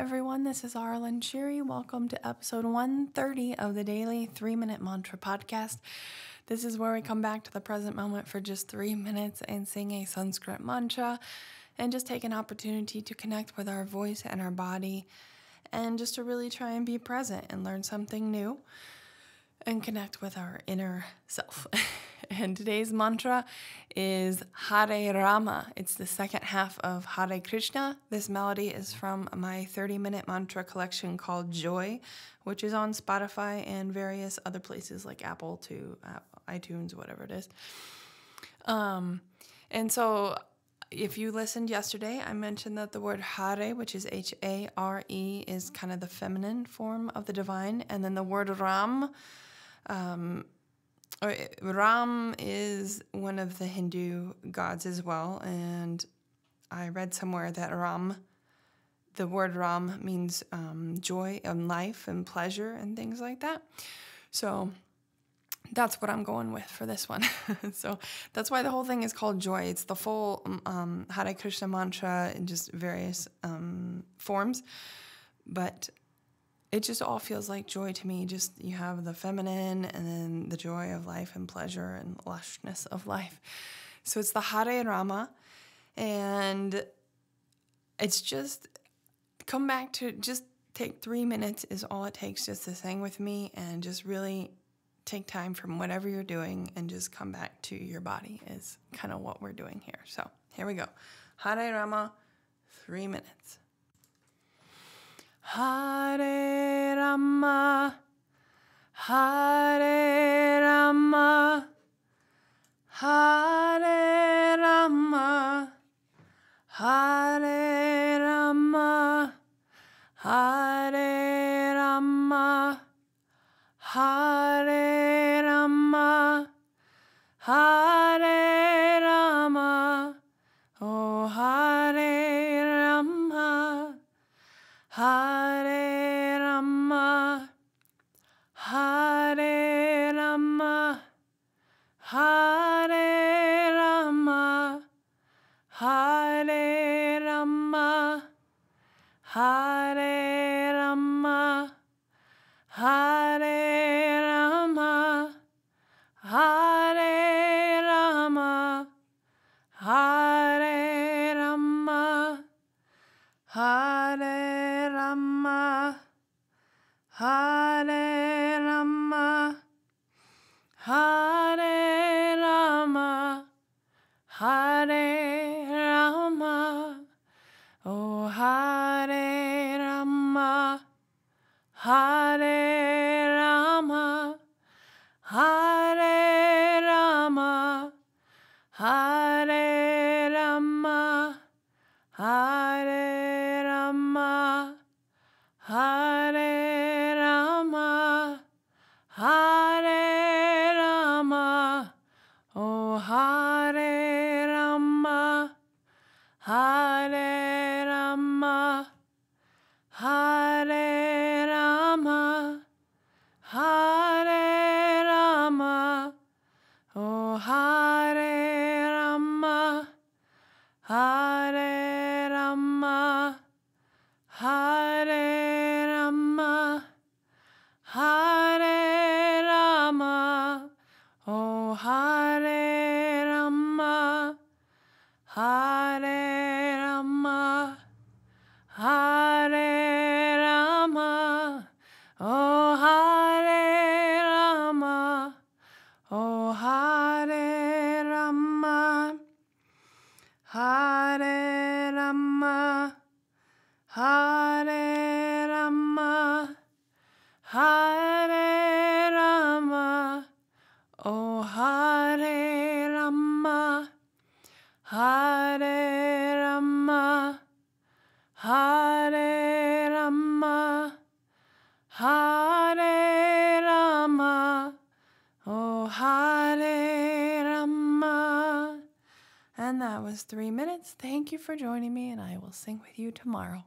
everyone. This is Aaralyn Shiri. Welcome to episode 130 of the Daily Three Minute Mantra Podcast. This is where we come back to the present moment for just three minutes and sing a Sanskrit mantra and just take an opportunity to connect with our voice and our body and just to really try and be present and learn something new and connect with our inner self. and today's mantra is Hare Rama. It's the second half of Hare Krishna. This melody is from my 30 minute mantra collection called Joy, which is on Spotify and various other places like Apple to uh, iTunes, whatever it is. Um, and so if you listened yesterday, I mentioned that the word Hare, which is H A R E, is kind of the feminine form of the divine. And then the word Ram, um, Ram is one of the Hindu gods as well, and I read somewhere that Ram, the word Ram means um, joy and life and pleasure and things like that. So that's what I'm going with for this one. so that's why the whole thing is called joy. It's the full um, Hare Krishna mantra in just various um, forms, but it just all feels like joy to me. Just you have the feminine and then the joy of life and pleasure and lushness of life. So it's the Hare Rama. And it's just come back to just take three minutes is all it takes just to sing with me and just really take time from whatever you're doing and just come back to your body is kind of what we're doing here. So here we go. Hare Rama, three minutes. Hare Rama, Hare Rama, Hare Rama, Hare Rama, Hare Rama, Hare Rama, Hare Rama, oh Hare Rama, Hare Ah. Hare Rama, Hare Rama, Hare Rama, oh Hare Rama, oh Hare Rama, Hare Rama, Hare Rama, Hare Hare Rama, Hare Rama, oh Hare Rama. And that was three minutes. Thank you for joining me, and I will sing with you tomorrow.